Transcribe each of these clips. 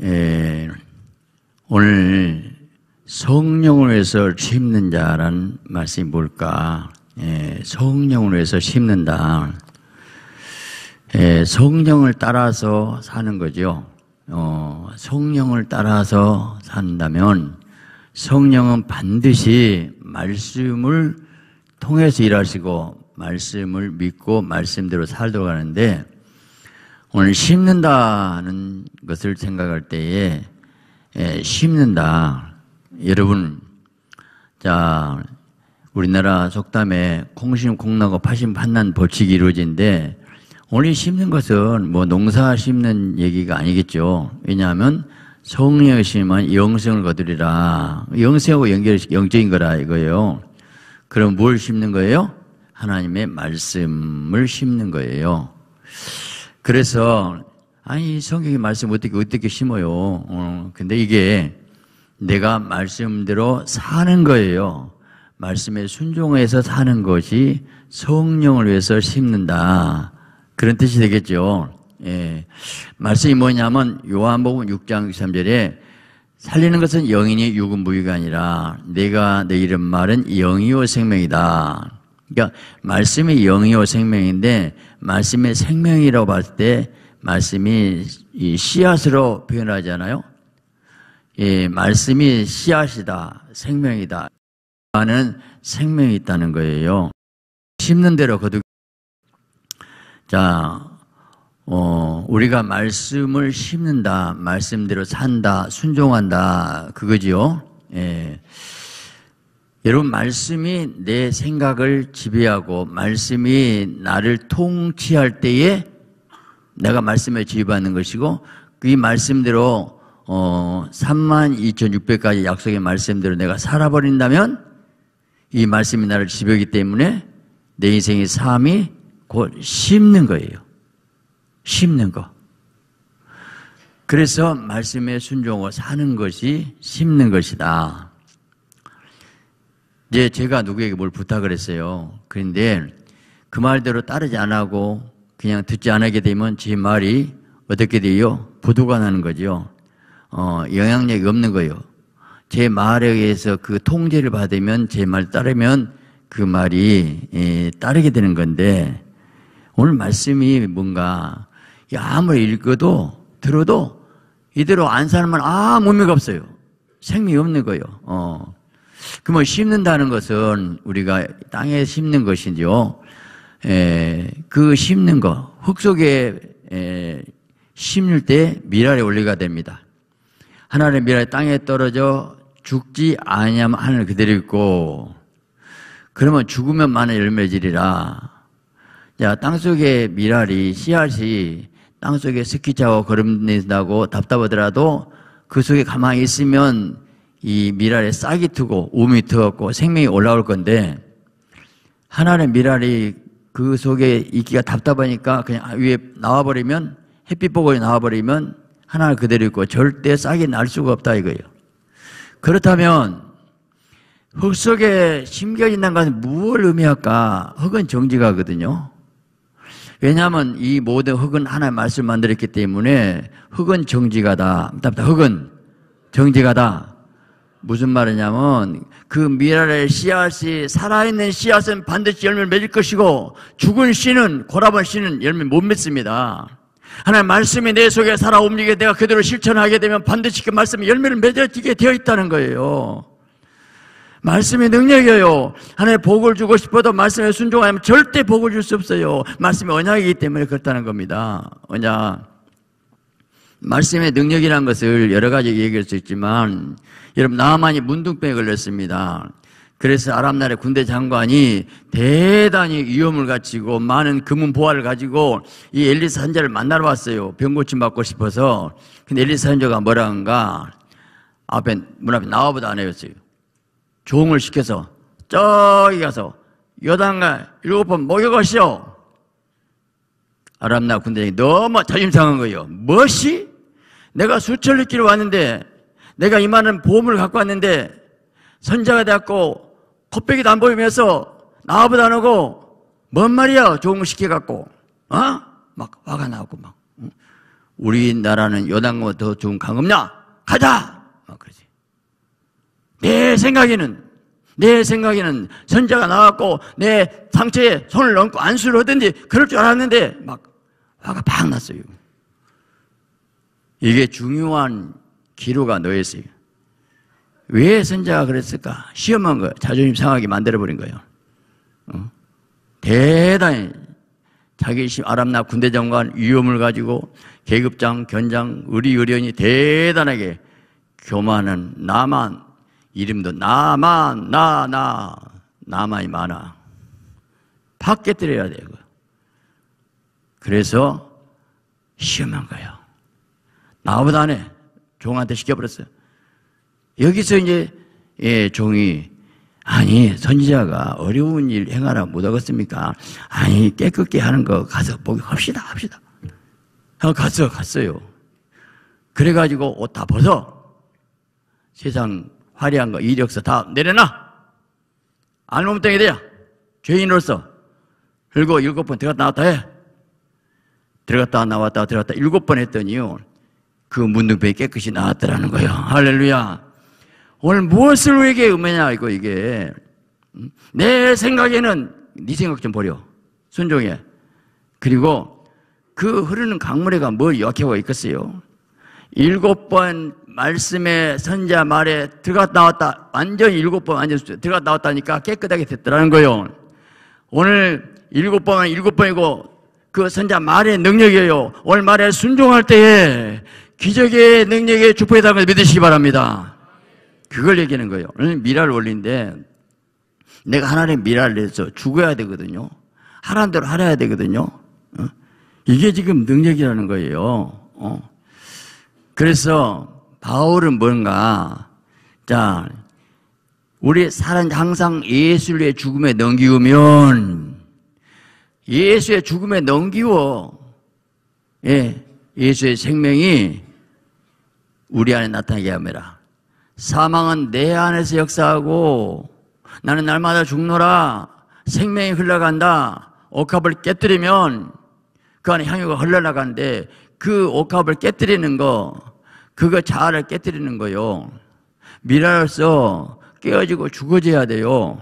에, 오늘 성령을 위해서 심는 자라는 말씀이 뭘까? 에, 성령을 위해서 심는다. 에, 성령을 따라서 사는 거죠. 어, 성령을 따라서 산다면 성령은 반드시 말씀을 통해서 일하시고 말씀을 믿고 말씀대로 살도록 하는데 오늘 심는다는 것을 생각할 때에 예, 심는다. 여러분, 자, 우리나라 속담에 콩심 콩나고 파심 판난 법칙이 이루어진데 오늘 심는 것은 뭐 농사 심는 얘기가 아니겠죠. 왜냐하면 성령의 심은 영성을 거두리라. 영성하고 연결, 영적인 거라 이거예요. 그럼 뭘 심는 거예요? 하나님의 말씀을 심는 거예요. 그래서 아니 성경의 말씀 어떻게 어떻게 심어요? 어, 근데 이게 내가 말씀대로 사는 거예요. 말씀에 순종해서 사는 것이 성령을 위해서 심는다. 그런 뜻이 되겠죠. 예. 말씀이 뭐냐면 요한복음 6장 3절에 살리는 것은 영인이 육은 부위가 아니라 내가 내 이름 말은 영이요 생명이다. 그러니까 말씀이 영이요 생명인데 말씀의 생명이라고 봤을 때 말씀이 씨앗으로 표현하잖아요. 예, 말씀이 씨앗이다, 생명이다. 하는 생명이 있다는 거예요. 심는 대로 거두. 자, 어, 우리가 말씀을 심는다, 말씀대로 산다, 순종한다, 그거지요. 예. 여러분, 말씀이 내 생각을 지배하고, 말씀이 나를 통치할 때에 내가 말씀에 지휘받는 것이고, 그 말씀대로, 어, 3만 2,600가지 약속의 말씀대로 내가 살아버린다면, 이 말씀이 나를 지배하기 때문에 내 인생의 삶이 곧 심는 거예요. 심는 거. 그래서 말씀에 순종하고 사는 것이 심는 것이다. 이제 제가 누구에게 뭘 부탁을 했어요. 그런데 그 말대로 따르지 안 하고 그냥 듣지 않게 되면 제 말이 어떻게 돼요? 부도가 나는 거죠. 어, 영향력이 없는 거예요. 제 말에 의해서 그 통제를 받으면 제 말 따르면 그 말이 예, 따르게 되는 건데 오늘 말씀이 뭔가 아무리 읽어도 들어도 이대로 안 사는 아무 의미가 없어요. 생명이 없는 거예요. 어. 그러면 심는다는 것은 우리가 땅에 심는 것이죠. 에, 그 심는 거, 흙 속에 에, 심을 때 미랄이 올리가 됩니다. 하나님의 미랄이 땅에 떨어져 죽지 아니하면 하늘 그대로 있고 그러면 죽으면 많은 열매질이라. 자, 땅 속에 미랄이 씨앗이 땅 속에 스키 차고 걸음낸다고 답답하더라도 그 속에 가만히 있으면 이 미랄에 싹이 트고 우이 트었고 생명이 올라올 건데 하나의 미랄이 그 속에 있기가 답답하니까 그냥 위에 나와버리면 햇빛 보고 나와버리면 하나 그대로 있고 절대 싹이 날 수가 없다 이거예요. 그렇다면 흙 속에 심겨진다는 것은 무엇을 의미할까? 흙은 정지가거든요. 왜냐하면 이 모든 흙은 하나의 말씀 만들었기 때문에 흙은 정지가다. 흙은 정지가다. 무슨 말이냐면 그 미랄의 씨앗이 살아있는 씨앗은 반드시 열매를 맺을 것이고 죽은 씨는 고라본 씨는 열매 못 맺습니다. 하나님 말씀이 내 속에 살아 움직이게 내가 그대로 실천하게 되면 반드시 그 말씀이 열매를 맺어지게 되어 있다는 거예요. 말씀이 능력이에요. 하나님 복을 주고 싶어도 말씀에 순종하면 절대 복을 줄 수 없어요. 말씀이 언약이기 때문에 그렇다는 겁니다. 언약. 말씀의 능력이라는 것을 여러 가지 얘기할 수 있지만 여러분 나만이 문둥병에 걸렸습니다. 그래서 아랍 나라의 군대 장관이 대단히 위험을 갖추고 많은 금은 보화를 가지고 이 엘리사 선자를 만나러 왔어요. 병 고침 받고 싶어서. 근데 엘리사 선자가 뭐라 한가? 앞에 문 앞에 나와보다 안 해였어요. 종을 시켜서 저기 가서 여당가 일곱 번. 아랍 나라 군대장이 너무 자존심 상한 거예요. 무엇이? 내가 수천리 길을 왔는데 내가 이만한 보험을 갖고 왔는데 선자가 되었고 컵배기도 안 보이면서 나와보다 안 오고 뭔 말이야 좋은 거 시켜갖고 어? 막 화가 나고 막 우리나라는 요단보다 더 좋은 강업냐? 가자! 막 그러지. 내 생각에는, 내 생각에는 선자가 나왔고 내 상처에 손을 얹고 안수를 하든지 그럴 줄 알았는데 막 화가 팍 났어요. 이게 중요한 기로가 놓였어요. 왜 선자가 그랬을까? 시험한 거, 자존심 상하게 만들어버린 거예요. 어? 대단히 자기 아람나 군대 장관 위험을 가지고 계급장, 견장, 의리, 의련이 대단하게 교만은 나만, 이름도 나만, 나, 나, 나만이 많아. 팍 깨뜨려야 돼요. 그래서 시험한 거예요. 나보다 안 해. 종한테 시켜버렸어요. 여기서 이제, 예, 종이, 아니, 선지자가 어려운 일 행하라 못하겠습니까? 아니, 깨끗게 하는 거 가서 보기 합시다, 합시다. 가서 갔어요. 그래가지고 옷 다 벗어. 세상 화려한 거, 이력서 다 내려놔. 알몸뚱이 돼야. 죄인으로서. 그리고 일곱 번 들어갔다 나왔다 해. 들어갔다 나왔다 들어갔다 일곱 번 했더니요. 그 문둥병이 깨끗이 나왔더라는 거예요. 할렐루야. 오늘 무엇을 우리에게 의미냐, 이거, 이게. 내 생각에는 네 생각 좀 버려. 순종해. 그리고 그 흐르는 강물에가 뭘 역효가 있겠어요? 일곱 번 말씀의 선자 말에 들어갔다 나왔다. 완전히 일곱 번 완전 들어갔다 나왔다니까 깨끗하게 됐더라는 거예요. 오늘 일곱 번은 일곱 번이고 그 선자 말의 능력이에요. 오늘 말에 순종할 때에 기적의 능력의 주포에 당을 믿으시기 바랍니다. 그걸 얘기하는 거예요. 미랄 원리인데 내가 하나님 미랄을 내서 죽어야 되거든요. 하라는 대로 하려야 되거든요. 어? 이게 지금 능력이라는 거예요. 어? 그래서 바울은 뭔가 자 우리 사람 항상 예수의 죽음에 넘기우면 예수의 죽음에 넘기워 예, 예수의 생명이 우리 안에 나타나게 합니다. 사망은 내 안에서 역사하고 나는 날마다 죽노라. 생명이 흘러간다. 옥합을 깨뜨리면 그 안에 향유가 흘러나가는데 그 옥합을 깨뜨리는 거 그거 자아를 깨뜨리는 거요. 미라로서 깨어지고 죽어져야 돼요.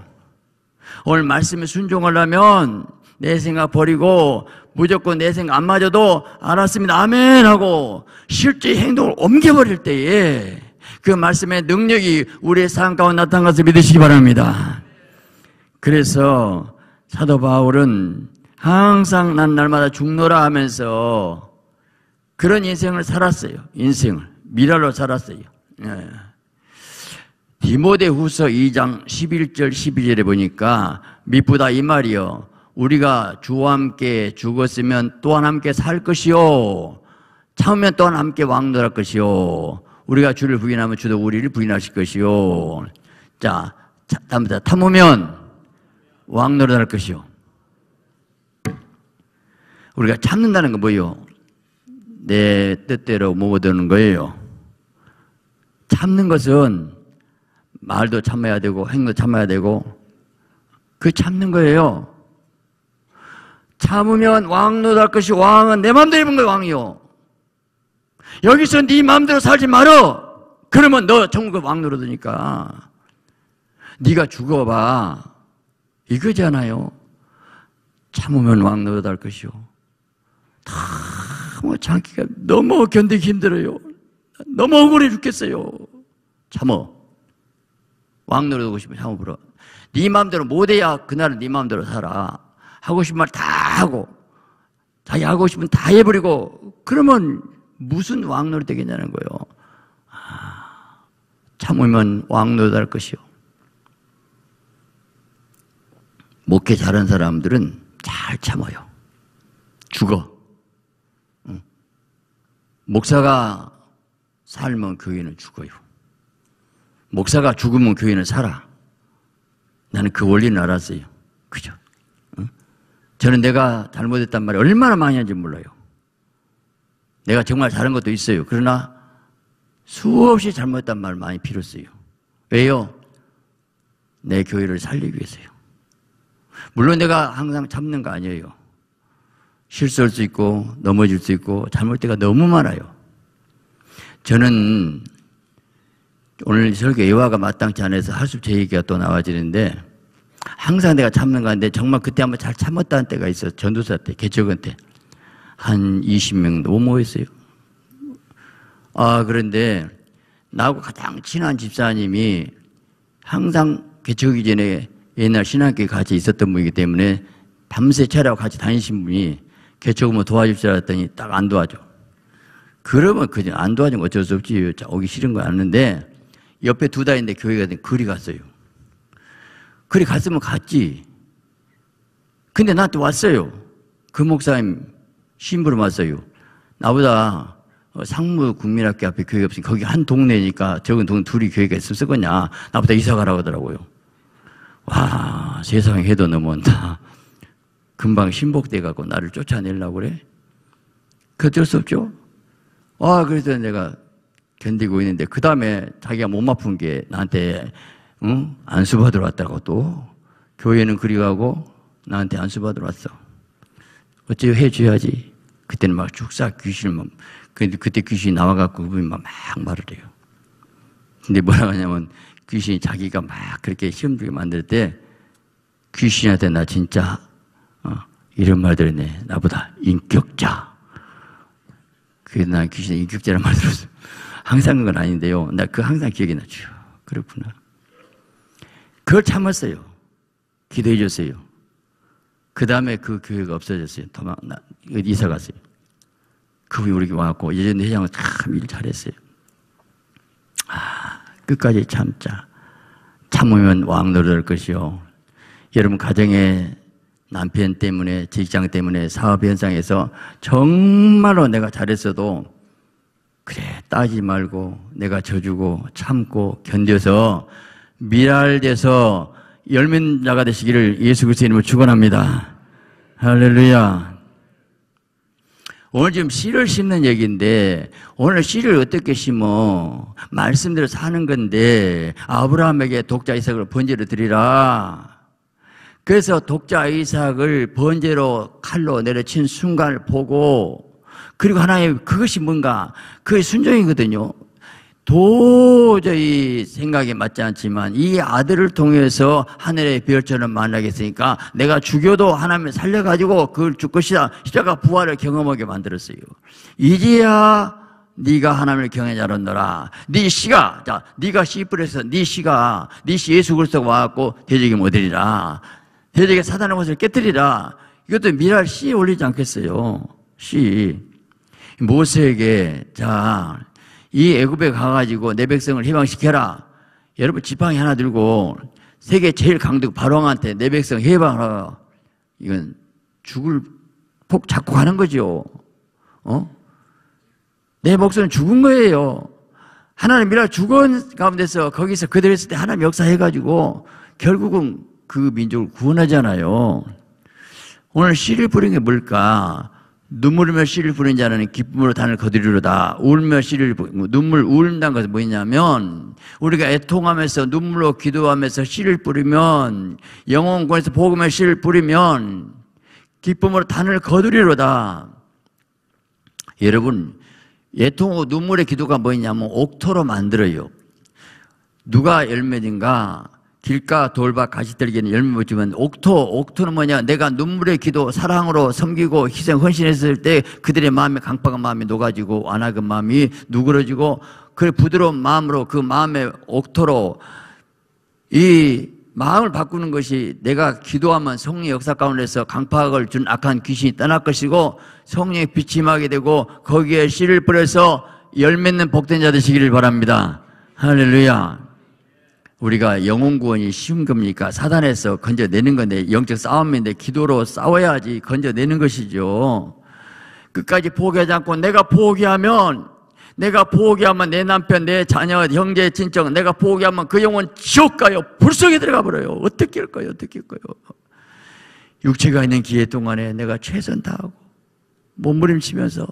오늘 말씀에 순종하려면 내 생각 버리고 무조건 내 생각 안 맞아도 알았습니다 아멘 하고 실제 행동을 옮겨버릴 때에 그 말씀의 능력이 우리의 삶 가운데 나타난 것을 믿으시기 바랍니다. 그래서 사도 바울은 항상 난 날마다 죽노라 하면서 그런 인생을 살았어요. 인생을. 미랄로 살았어요. 예. 디모데 후서 2장 11절 12절에 보니까 미쁘다 이 말이요. 우리가 주와 함께 죽었으면 또한 함께 살 것이요. 참으면 또한 함께 왕노할 것이요. 우리가 주를 부인하면 주도 우리를 부인하실 것이요. 자, 다음부터 탐으면 왕노릇 할 것이요. 우리가 참는다는 건 뭐예요? 내 뜻대로 모으는 거예요. 참는 것은 말도 참아야 되고 행도 참아야 되고 그 참는 거예요. 참으면 왕노할 것이 왕은 내 마음대로 입은 거예요, 왕이요. 여기서 네 마음대로 살지 말어. 그러면 너 천국 왕노릇으니까. 네가 죽어봐. 이거잖아요. 참으면 왕 노릇 할 것이요. 다 뭐 장기가 너무 견디기 힘들어요. 너무 억울해 죽겠어요. 참어. 왕 노릇 하고 싶으면 참어보라. 네 마음대로 못해야 그날은 네 마음대로 살아. 하고 싶은 말 다 하고 자기 하고 싶은 다 해버리고 그러면 무슨 왕노릇 되겠냐는 거예요. 아, 참으면 왕노릇 할 것이요. 목회 잘한 사람들은 잘 참아요. 죽어. 응. 목사가 살면 교회는 죽어요. 목사가 죽으면 교회는 살아. 나는 그 원리는 알았어요. 그죠? 응? 저는 내가 잘못했단 말이 얼마나 많이 하는지 몰라요. 내가 정말 잘한 것도 있어요. 그러나 수없이 잘못했단 말 많이 필요 써요. 왜요? 내 교회를 살리기 위해서요. 물론 내가 항상 참는 거 아니에요. 실수할 수 있고 넘어질 수 있고 잘못될 때가 너무 많아요. 저는 오늘 설교 예화가 마땅치 않아서 할수 제 얘기가 또 나와지는데 항상 내가 참는 가운데 정말 그때 한번 잘 참았다는 때가 있어 전도사 때 개척은 때 한 20명 너무 모였어요. 아 그런데 나하고 가장 친한 집사님이 항상 개척이 전에 옛날 신학교에 같이 있었던 분이기 때문에 밤새 차려고 같이 다니신 분이 개척 뭐 도와줄 줄 알았더니 딱 안 도와줘. 그러면 그냥 안 도와주면 어쩔 수 없지. 오기 싫은 거 아는데 옆에 두 달인데 교회가 된 그리 갔어요. 그리 갔으면 갔지. 근데 나한테 왔어요. 그 목사님 신부로 왔어요. 나보다 상무 국민학교 앞에 교회가 없으니 거기 한 동네니까 적은 동 둘이 교회가 있으면 쓰겠냐. 나보다 이사 가라고 하더라고요. 와, 세상에 해도 넘어온다. 금방 신복돼 갖고 나를 쫓아내려고 그래? 그 어쩔 수 없죠. 와, 그래서 내가 견디고 있는데, 그 다음에 자기가 몸 아픈 게 나한테, 응? 안수받으러 왔다고 또. 교회는 그리 가고, 나한테 안수받으러 왔어. 어째 해줘야지. 그때는 막 죽사 귀신을 막, 근데 그때 귀신이 나와갖고 그분이 막, 막 말을 해요. 근데 뭐라 하냐면, 귀신이 자기가 막 그렇게 힘들게 만들 때, 귀신한테 나 진짜, 어, 이런 말들 했네. 나보다 인격자. 그게 난 귀신의 인격자란 말 들었어. 항상 그건 아닌데요. 나 그 항상 기억이 나죠. 그렇구나. 그걸 참았어요. 기도해 줬어요. 그 다음에 그 교회가 없어졌어요. 도망, 나, 이사 갔어요. 그분이 우리 와갖고 예전 회장은 참 일 잘했어요. 아, 끝까지 참자. 참으면 왕 노릇할 것이요. 여러분 가정에 남편 때문에, 직장 때문에, 사업 현상에서 정말로 내가 잘했어도 그래, 따지 말고 내가 져주고 참고 견뎌서 미랄돼서 열매자가 되시기를 예수 그리스도 이름으로 축원합니다. 할렐루야. 오늘 지금 씨를 심는 얘기인데 오늘 씨를 어떻게 심어? 말씀대로 사는 건데 아브라함에게 독자 이삭을 번제로 드리라. 그래서 독자 이삭을 번제로 칼로 내려친 순간을 보고 그리고 하나님 그것이 뭔가 그의 순종이거든요. 도저히 생각에 맞지 않지만 이 아들을 통해서 하늘의 별처럼 만나겠으니까 내가 죽여도 하나님을 살려가지고 그걸 줄 것이다. 십자가 부활을 경험하게 만들었어요. 이제야 네가 하나님을 경외자 론너라. 네 씨가 자 네가 씨 뿌려서 네 씨가 네 씨 예수 그리스도가 와갖고 대적이 못되리라 대적에 사단의 것을 깨뜨리라. 이것도 미랄 씨 올리지 않겠어요. 씨. 모세에게 자, 이 애굽에 가가지고 내 백성을 해방시켜라. 여러분 지팡이 하나 들고 세계 제일 강국 바로왕한테 내 백성 해방하라. 이건 죽을 폭 잡고 가는 거죠. 어? 내 목숨은 죽은 거예요. 하나님 미랄 죽은 가운데서 거기서 그대로 있을 때 하나님 역사해가지고 결국은 그 민족을 구원하잖아요. 오늘 씨를 뿌린 게 뭘까? 눈물이며 씨를 뿌린 자는 기쁨으로 단을 거두리로다. 울며 씨를 뭐 눈물 울다는 것은 뭐냐면 우리가 애통하면서 눈물로 기도하면서 씨를 뿌리면 영혼권에서 복음의 씨를 뿌리면 기쁨으로 단을 거두리로다. 여러분 애통하고 눈물의 기도가 뭐냐면 옥토로 만들어요. 누가 열매인가? 길가 돌밭 가시떨기는 열매 못 주면 옥토 옥토는 뭐냐 내가 눈물의 기도 사랑으로 섬기고 희생 헌신했을 때 그들의 마음에 강박한 마음이 녹아지고 완악한 마음이 누그러지고 그 부드러운 마음으로 그 마음의 옥토로 이 마음을 바꾸는 것이 내가 기도하면 성령의 역사 가운데서 강팍을 준 악한 귀신이 떠날 것이고 성령의 빛이 임하게 되고 거기에 씨를 뿌려서 열 맺는 복된 자 되시기를 바랍니다. 할렐루야. 우리가 영혼 구원이 쉬운 겁니까? 사단에서 건져내는 건데 영적 싸움인데 기도로 싸워야지 건져내는 것이죠. 끝까지 포기하지 않고 내가 포기하면 내가 포기하면 내 남편, 내 자녀, 형제, 친척 내가 포기하면 그 영혼 지옥 가요. 불속에 들어가 버려요. 어떻게 할까요? 어떻게 할까요? 육체가 있는 기회 동안에 내가 최선 다하고 몸부림치면서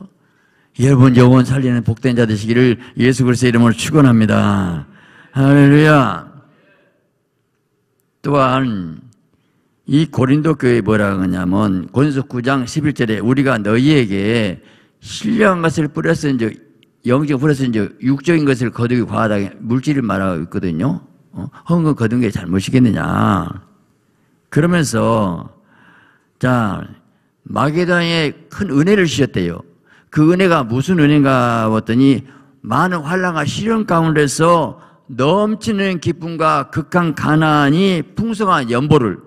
여러분 영혼 살리는 복된 자 되시기를 예수 그리스도의 이름으로 축원합니다. 할렐루야. 또한 이 고린도 교회 뭐라 하냐면 고린도 9장 11절에 우리가 너희에게 신령한 것을 뿌렸은 즉 영적 뿌렸은 즉 육적인 것을 거두기 과하다 물질을 말하고 있거든요. 어? 헌금 거둔 게 잘못이겠느냐. 그러면서 자 마게도냐에 큰 은혜를 주셨대요. 그 은혜가 무슨 은혜인가 봤더니 많은 환란과 시련 가운데서 넘치는 기쁨과 극한 가난이 풍성한 연보를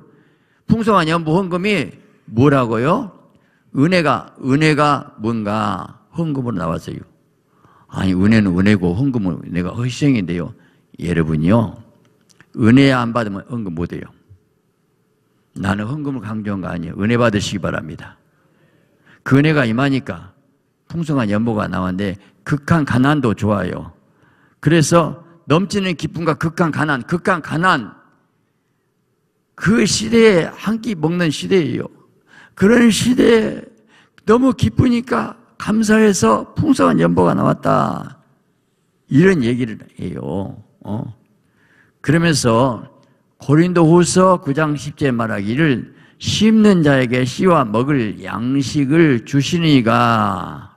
풍성한 연보 헌금이 뭐라고요? 은혜가 은혜가 뭔가 헌금으로 나왔어요. 아니 은혜는 은혜고 헌금은 내가 희생인데요. 여러분이요 은혜 안 받으면 헌금 못 해요. 나는 헌금을 강조한 거 아니에요. 은혜 받으시기 바랍니다. 그 은혜가 임하니까 풍성한 연보가 나왔는데 극한 가난도 좋아요. 그래서 넘치는 기쁨과 극한 가난, 극한 가난 그 시대에 한 끼 먹는 시대예요. 그런 시대에 너무 기쁘니까 감사해서 풍성한 연보가 나왔다. 이런 얘기를 해요. 어. 그러면서 고린도 후서 9장 10절 말하기를 심는 자에게 씨와 먹을 양식을 주시니가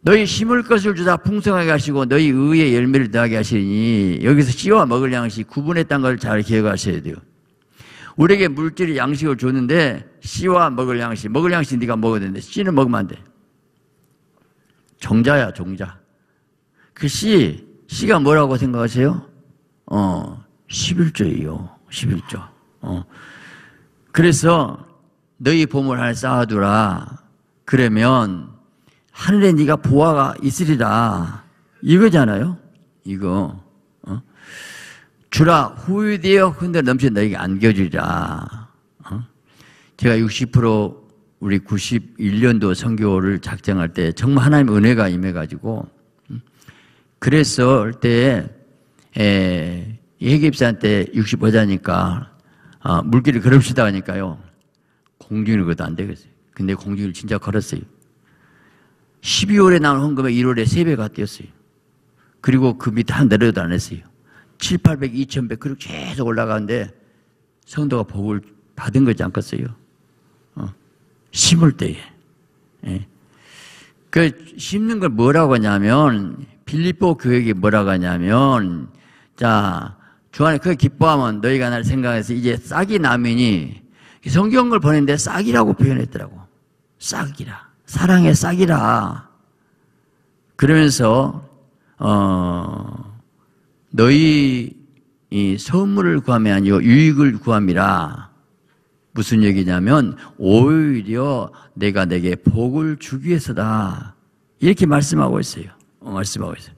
너희 심을 것을 주다 풍성하게 하시고 너희 의의 열매를 더하게 하시니 여기서 씨와 먹을 양식 구분했다는 걸 잘 기억하셔야 돼요. 우리에게 물질이 양식을 줬는데 씨와 먹을 양식, 먹을 양식 네가 먹어야 되는데 씨는 먹으면 안 돼. 종자야, 종자. 그 씨, 씨가 뭐라고 생각하세요? 어, 11조예요. 11조. 어. 그래서 너희 보물 하나 쌓아두라. 그러면 하늘에 네가 보화가 있으리라. 이거잖아요. 이거. 어? 주라 후유되어 흔들 넘쳐 너에게 안겨주리라. 어? 제가 60% 우리 91년도 선교를 작정할 때 정말 하나님 은혜가 임해가지고 음? 그래서 때 예기입사한테 65자니까 아, 물길을 걸읍시다 하니까요. 공중일 것도 안 되겠어요. 근데 공중일 진짜 걸었어요. 12월에 나온 헌금에 1월에 3배가 뛰었어요. 그리고 그 밑에 한 내려도 안 했어요. 7, 800, 2100 그렇게 계속 올라가는데 성도가 복을 받은 거지 않겠어요? 어. 심을 때에. 예. 그 심는 걸 뭐라고 하냐면 빌립보 교회에 뭐라고 하냐면 자 주 안에 그 기뻐하면 너희가 나를 생각해서 이제 싹이 나면이 성경을 보냈는데 싹이라고 표현했더라고. 싹이라. 사랑의 싹이라. 그러면서 어 너희 이 선물을 구함이 아니고 유익을 구함이라. 무슨 얘기냐면 오히려 내가 내게 복을 주기 위해서다. 이렇게 말씀하고 있어요. 어, 말씀하고 있어요.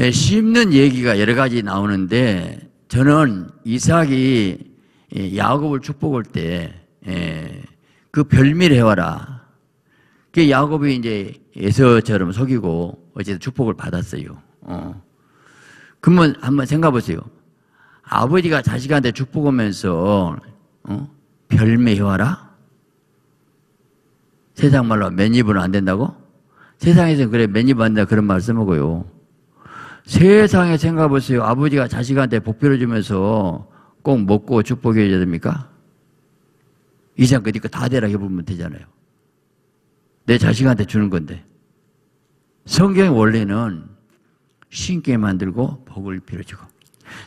예, 심는 얘기가 여러 가지 나오는데 저는 이삭이 야곱을 축복할 때 그 예, 별미를 해와라. 그 야곱이 이제 에서처럼 속이고 어쨌든 축복을 받았어요. 어. 그러면 한번 생각해 보세요. 아버지가 자식한테 축복하면서 어? 별매 해와라? 세상 말로 맨입은 안 된다고? 세상에서 그래 맨입 안 된다 그런 말씀하고요. 세상에 생각해 보세요. 아버지가 자식한테 복 빌어주면서 꼭 먹고 축복해줘야 됩니까? 이상 그니까 다 되라 해보면 되잖아요. 내 자식한테 주는 건데. 성경의 원래는 신께 만들고 복을 빌어주고.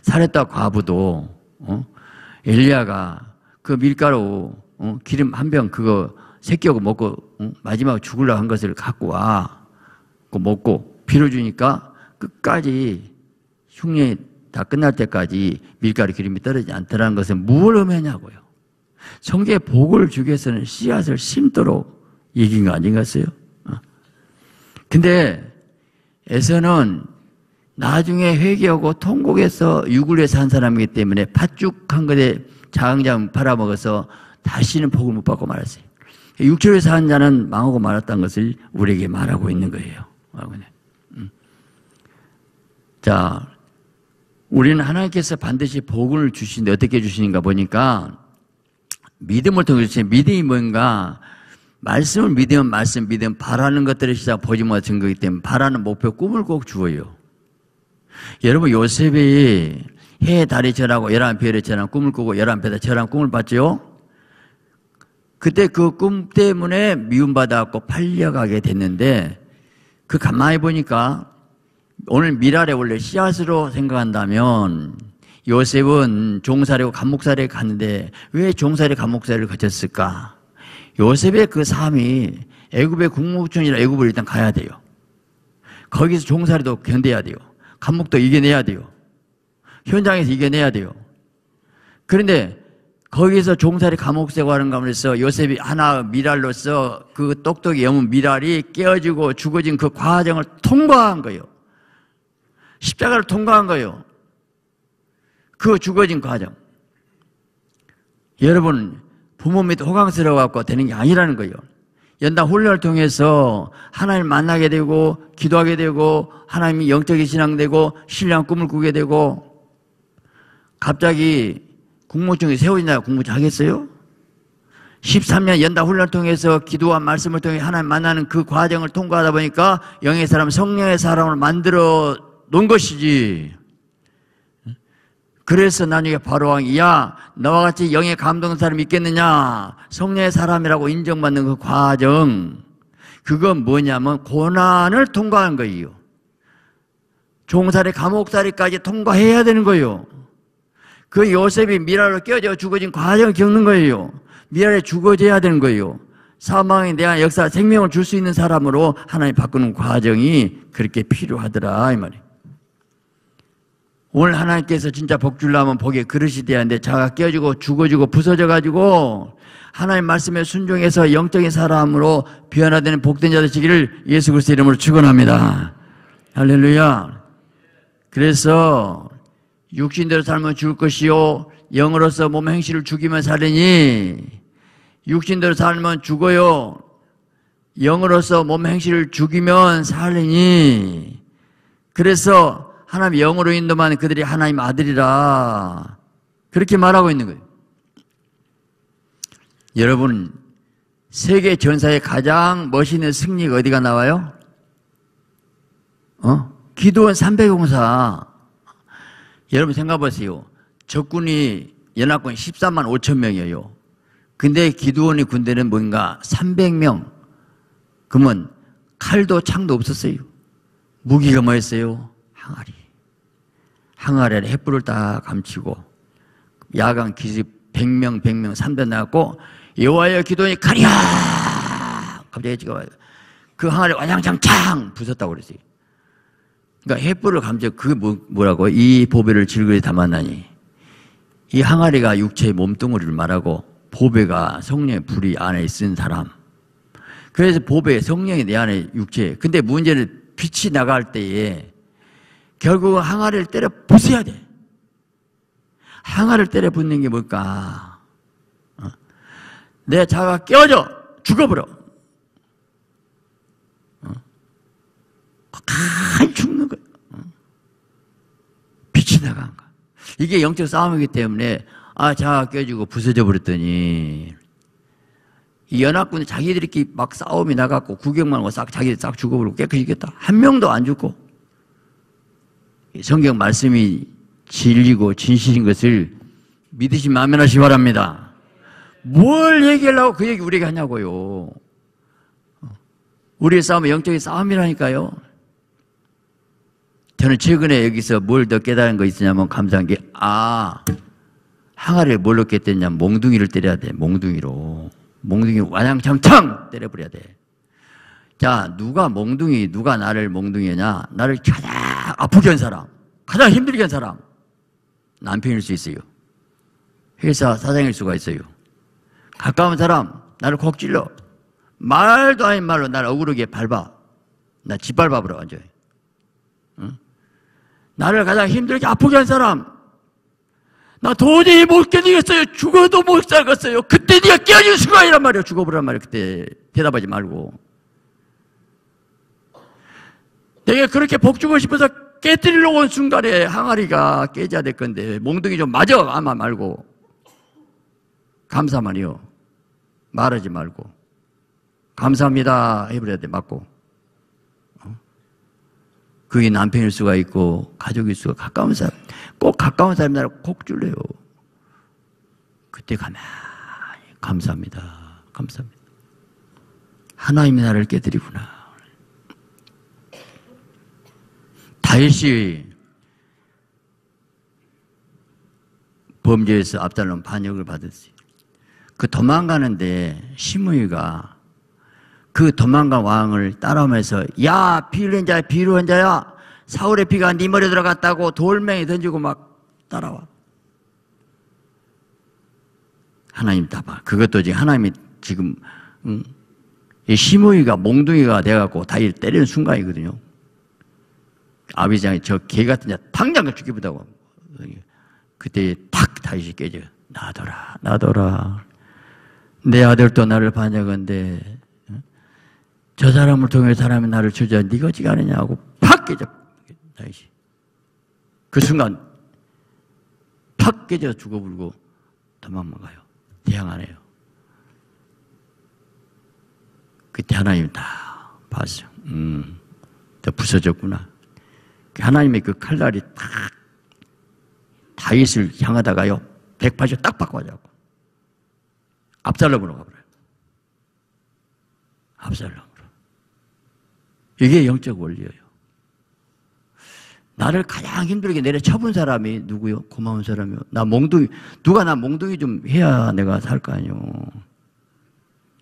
살했다 과부도, 어? 엘리야가 그 밀가루, 어? 기름 한 병 그거 새끼하고 먹고, 어? 마지막 죽으려고 한 것을 갖고 와. 그 먹고 빌어주니까 끝까지 흉년이 다 끝날 때까지 밀가루 기름이 떨어지지 않더라는 것은 무엇을 의미하냐고요. 성경에 복을 주기 위해서는 씨앗을 심도록 얘기인 거 아닌가요? 어. 근데 에서는 나중에 회개하고 통곡해서 유굴에 산 사람이기 때문에 팥죽한 것에 장장 팔아먹어서 다시는 복을 못 받고 말았어요. 육체에서 한 자는 망하고 말았다는 것을 우리에게 말하고 있는 거예요. 자, 우리는 하나님께서 반드시 복을 주시는데 어떻게 주시는가 보니까 믿음을 통해 주신 믿음이 뭔가 말씀을 믿으면 말씀 믿으면 바라는 것들을 시작 보지 못한 증거이기 때문에 바라는 목표 꿈을 꼭 주어요. 여러분 요셉이 해, 달이 절하고 열한 별에 절한 꿈을 꾸고 열한 배다 절한 꿈을 봤죠. 그때 그 꿈 때문에 미움받아갖고 팔려가게 됐는데 그 가만히 보니까 오늘 미랄에 원래 씨앗으로 생각한다면 요셉은 종살이고 감목살이에 갔는데 왜 종살이 감목살이를 거쳤을까? 요셉의 그 삶이 애굽의 국무부총이라 애굽을 일단 가야 돼요. 거기서 종살이도 견뎌야 돼요. 감목도 이겨내야 돼요. 현장에서 이겨내야 돼요. 그런데 거기서 종살이 감옥 생활하는 가운데서 요셉이 하나 미랄로서 그 똑똑이 영문 미랄이 깨어지고 죽어진 그 과정을 통과한 거예요. 십자가를 통과한 거예요. 그 죽어진 과정. 여러분, 부모 밑 호강스러워 갖고 되는 게 아니라는 거예요. 연단 훈련을 통해서 하나님 만나게 되고 기도하게 되고 하나님이 영적인 신앙되고 신령 꿈을 꾸게 되고 갑자기 국무총이 세워진다고 공부 하겠어요? 13년 연단 훈련을 통해서 기도와 말씀을 통해 하나님 만나는 그 과정을 통과하다 보니까 영의 사람, 성령의 사람을 만들어 놓은 것이지. 그래서 나중에 바로왕이 야 너와 같이 영의 감동한 사람 있겠느냐? 성령의 사람이라고 인정받는 그 과정. 그건 뭐냐면 고난을 통과한 거예요. 종살이 감옥살이까지 통과해야 되는 거예요. 그 요셉이 미라로 깨어져 죽어진 과정을 겪는 거예요. 미라에 죽어져야 되는 거예요. 사망에 대한 역사 생명을 줄 수 있는 사람으로 하나님 바꾸는 과정이 그렇게 필요하더라 이 말이에요 오늘 하나님께서 진짜 복 주려면 복의 그릇이 돼야 하는데 자가 깨지고 죽어지고 부서져가지고 하나님 말씀에 순종해서 영적인 사람으로 변화되는 복된 자 되시기를 예수 그리스도 이름으로 축원합니다. 할렐루야. 그래서 육신대로 살면 죽을 것이요 영으로서 몸 행실을 죽이면 살으니 육신대로 살면 죽어요. 영으로서 몸 행실을 죽이면 살으니 그래서 하나님 영으로 인도만 그들이 하나님 아들이라 그렇게 말하고 있는 거예요. 여러분 세계 전사의 가장 멋있는 승리가 어디가 나와요? 어? 기도원 300공사 여러분 생각해보세요. 적군이 연합군 13만 5천 명이에요. 근데 기도원의 군대는 뭔가 300명. 그러면 칼도 창도 없었어요. 무기가 뭐였어요? 항아리. 항아리에 햇불을 딱 감추고 야간 기습 100명 100명 3대 나갔고 여호와여 기도니 가리야 갑자기 지금 그 항아리 와장창창 부쉈다고 그랬어요. 그러니까 햇불을 감춰 그게 뭐, 뭐라고? 이 보배를 질그리 담았나니. 이 항아리가 육체의 몸뚱어리를 말하고 보배가 성령의 불이 안에 있는 사람. 그래서 보배 성령이 내 안에 육체 근데 문제는 빛이 나갈 때에 결국은 항아리를 때려 부숴야 돼. 항아리를 때려 붓는 게 뭘까? 어? 내 자가 깨어져 죽어버려. 어? 가히 죽는 거야. 어? 빛이 나간 거. 이게 영적 싸움이기 때문에 아 자가 깨지고 부서져 버렸더니 이 연합군이 자기들끼리 막 싸움이 나갔고 구경만 하고 싹 자기들 싹 죽어버리고 깨끗이겠다. 한 명도 안 죽고 성경 말씀이 진리고 진실인 것을 믿으시면 아멘하시 바랍니다. 뭘 얘기하려고 그 얘기 우리가 하냐고요. 우리의 싸움은 영적인 싸움이라니까요. 저는 최근에 여기서 뭘 더 깨달은 거 있으냐면 감사한 게, 아, 항아리를 뭘로 깼댔냐면 몽둥이를 때려야 돼, 몽둥이로. 몽둥이 와장창창 때려버려야 돼. 자, 누가 몽둥이, 누가 나를 몽둥이냐? 나를 가장 아프게 한 사람, 가장 힘들게 한 사람, 남편일 수 있어요. 회사 사장일 수가 있어요. 가까운 사람, 나를 콕 찔러. 말도 아닌 말로 나를 억울하게 밟아. 나 짓밟아버려, 완전히. 응? 나를 가장 힘들게 아프게 한 사람, 나 도저히 못 견디겠어요. 죽어도 못 살겠어요. 그때 네가 깨어질 수가 아니란 말이야. 죽어버란 말이야. 그때 대답하지 말고. 내가 그렇게 복주고 싶어서 깨뜨리려고 온 순간에 항아리가 깨져야 될 건데 몽둥이 좀 맞아 아마 말고 감사만이요 말하지 말고 감사합니다 해버려야 돼 맞고 어? 그게 남편일 수가 있고 가족일 수가 가까운 사람 꼭 가까운 사람 나를 콕 줄래요. 그때 가만히 감사합니다. 감사합니다. 하나님이 나를 깨뜨리구나. 다윗이 범죄에서 압살롬 반역을 받았어요. 그 도망가는데 시므이가 그 도망간 왕을 따라오면서 야 비루한 자야 비루한 자야 사울의 피가 네 머리에 들어갔다고 돌멩이 던지고 막 따라와 하나님 따봐 그것도 지금 하나님이 지금 응? 이 시므이가 몽둥이가 돼갖고 다윗 때리는 순간이거든요 아비장이 저 개 같은 자 당장 죽이보다고. 그때 탁 다윗이 깨져. 나더라 나더라. 내 아들도 나를 반역한데 저 사람을 통해 사람이 나를 주자 네가 어찌 가느냐고 팍 깨져. 다윗이. 그 순간 팍 깨져 죽어불고 도망가요. 대항 안 해요. 그때 하나님 다 봤어요. 음, 더 부서졌구나 하나님의 그 칼날이 탁 다윗을 향하다가요 180도 딱 바꿔가지고 압살롬으로 가버려요 압살롬으로 이게 영적 원리예요 나를 가장 힘들게 내려 쳐본 사람이 누구요? 고마운 사람이요. 나 몽둥이, 누가 나 몽둥이 좀 해야 내가 살 거 아니요.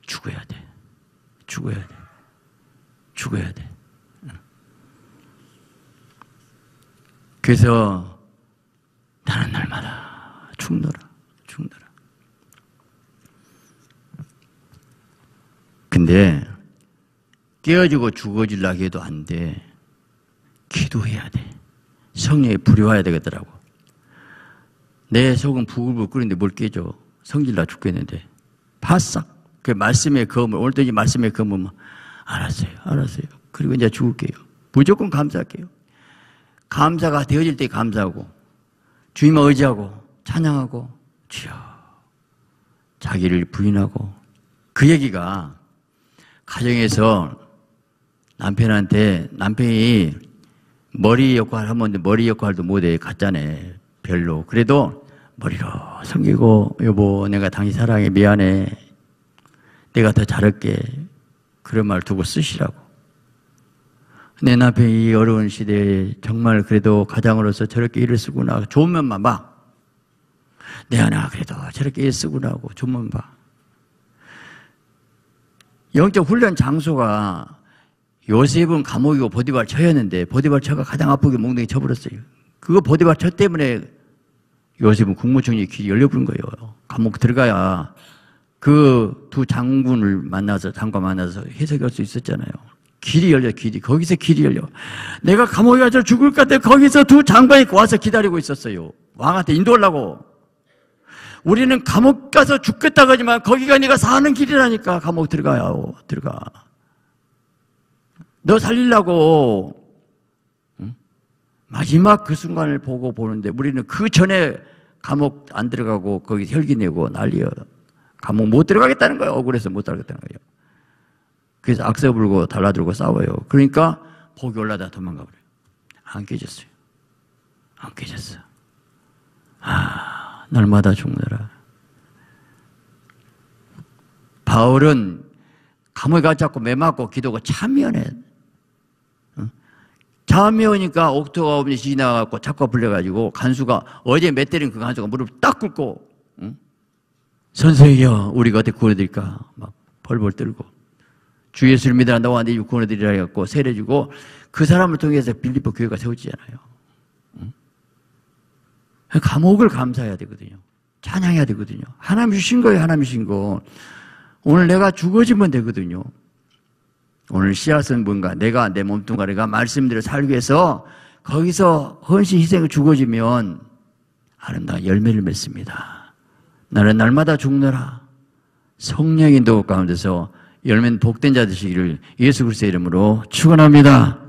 죽어야 돼. 죽어야 돼. 죽어야 돼. 그래서 나는 날마다 죽노라, 죽노라. 근데 깨어지고 죽어질라 해도 안 돼. 기도해야 돼. 성령이 불이 와야 되겠더라고. 내 속은 부글부글 끓는데 뭘 깨져. 성질나 죽겠는데. 바싹. 그 말씀의 검을, 오늘도 이 말씀의 검을 알았어요. 알았어요. 그리고 이제 죽을게요. 무조건 감사할게요. 감사가 되어질 때 감사하고, 주님을 의지하고, 찬양하고, 주여. 자기를 부인하고, 그 얘기가 가정에서 남편한테, 남편이 머리 역할 하면 머리 역할도 못해. 가짜네. 별로. 그래도 머리로 섬기고, 여보, 내가 당신 사랑해. 미안해. 내가 더 잘할게. 그런 말 두고 쓰시라고. 내 남편이 이 어려운 시대에 정말 그래도 가장으로서 저렇게 일을 쓰구나. 좋은 면만 봐. 내 하나 그래도 저렇게 일 쓰구나 하고 좋은 면 봐. 영적 훈련 장소가 요셉은 감옥이고 보디발 처였는데 보디발 처가 가장 아프게 몽둥이 쳐버렸어요. 그거 보디발 처 때문에 요셉은 국무총리 길이 열려버린 거예요. 감옥 들어가야 그 두 장군을 만나서 장관 만나서 해석할 수 있었잖아요. 길이 열려 길이 거기서 길이 열려. 내가 감옥에 가서 죽을 것 같아 거기서 두 장관이 와서 기다리고 있었어요. 왕한테 인도하려고. 우리는 감옥 가서 죽겠다 그러지만 거기가 네가 사는 길이라니까 감옥 들어가요. 들어가. 너 살리려고 마지막 그 순간을 보고 보는데 우리는 그 전에 감옥 안 들어가고 거기 혈기 내고 난리여. 감옥 못 들어가겠다는 거예요. 억울해서 못 들어가겠다는 거예요. 그래서 악세 불고 달라들고 싸워요. 그러니까 복이 올라다 도망가 버려요. 안 깨졌어요. 안 깨졌어. 아, 날마다 죽느라. 바울은 감옥에 가 자꾸 매 맞고 기도가 참 미안해. 잠이 오니까 옥토가 오면 지나가고 자꾸 불려가지고 간수가 어제 몇 때린 그 간수가 무릎 딱 꿇고 응? 선생이여 우리가 어떻게 구원해드릴까 막 벌벌 떨고 주 예수를 믿으라 너와 네 구원해드리라 해갖고 세례 주고 그 사람을 통해서 빌리포 교회가 세워지잖아요. 응? 감옥을 감사해야 되거든요. 찬양해야 되거든요. 하나님 주신 거예요 하나님 주신 거. 오늘 내가 죽어지면 되거든요. 오늘 씨앗은 뭔가 내가 내 몸뚱아리가 말씀대로 살기 위해서 거기서 헌신 희생을 죽어지면 아름다운 열매를 맺습니다. 나는 날마다 죽느라 성령의 인도 가운데서 열매는 복된 자 되시기를 예수 그리스도의 이름으로 축원합니다.